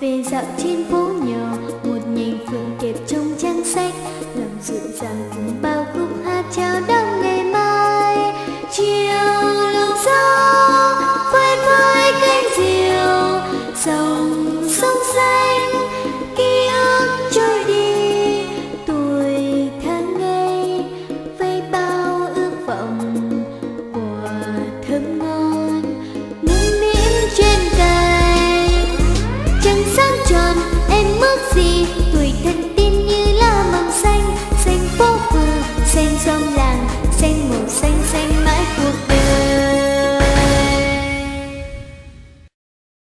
về dạo trên phố nhỏ một nhìn phượng kẹp trong trang sách, làm dịu dàng cùng bao